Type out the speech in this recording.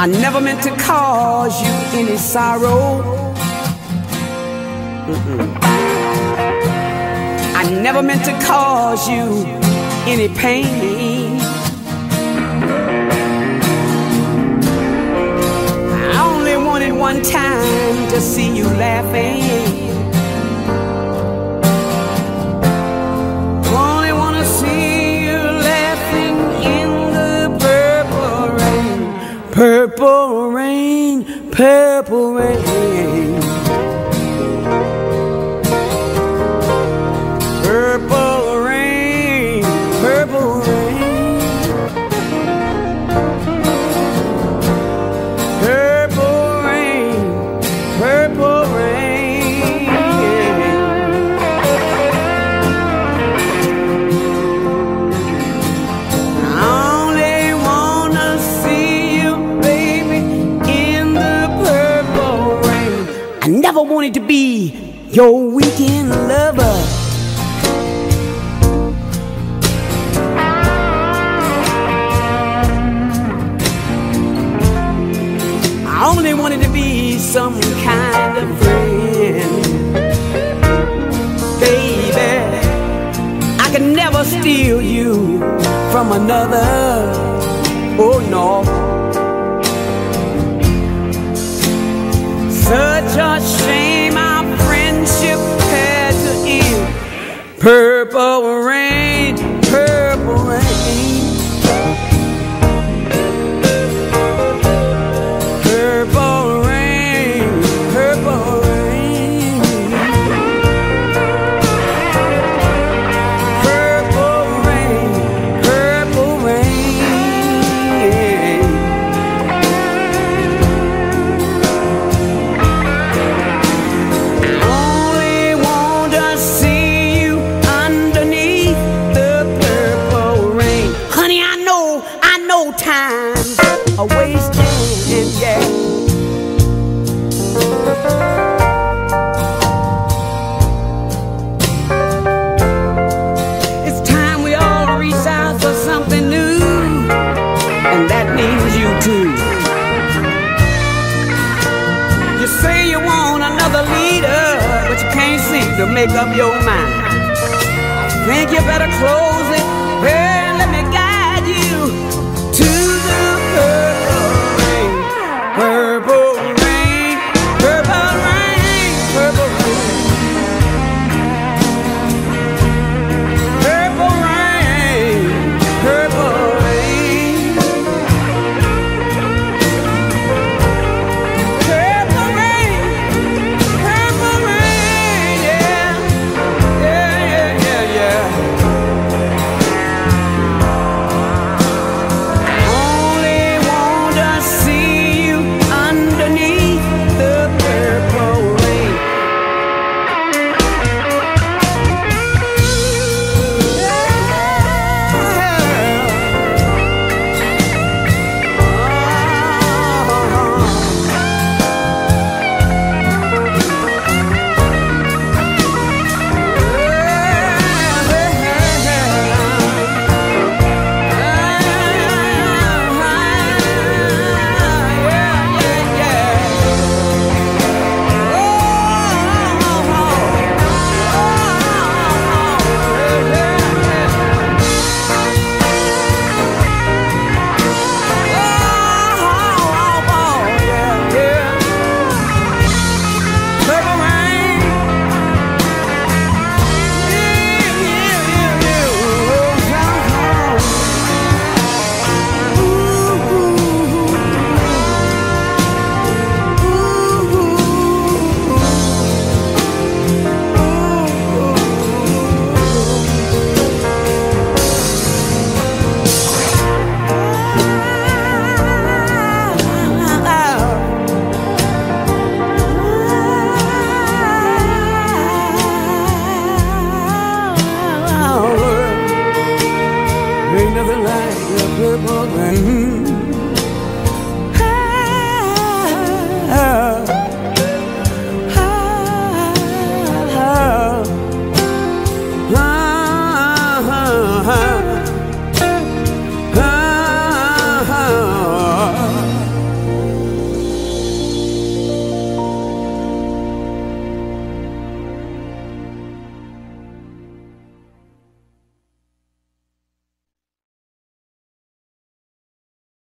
I never meant to cause you any sorrow. Mm-mm. I never meant to cause you any pain. I only wanted one time to see you laughing. Purple rain. Wanted to be your weekend lover. I only wanted to be some kind of friend. Baby, I could never steal you from another. Oh no. Such a shame our friendship had to end. Purple Time's a wasting, yeah. It's time we all reach out for something new, and that means you too. You say you want another leader, but you can't seem to make up your mind. I think you better close it